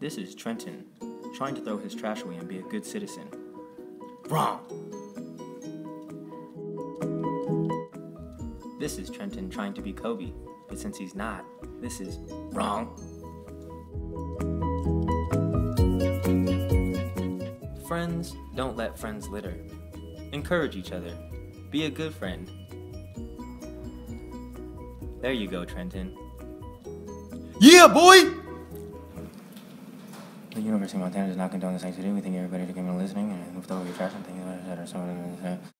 This is Trenton, trying to throw his trash away and be a good citizen. Wrong! This is Trenton trying to be Kobe, but since he's not, this is wrong. Friends don't let friends litter. Encourage each other. Be a good friend. There you go, Trenton. Yeah, boy! The University of Montana does not condone this activity. We thank everybody for coming and listening and throw your trash and things that.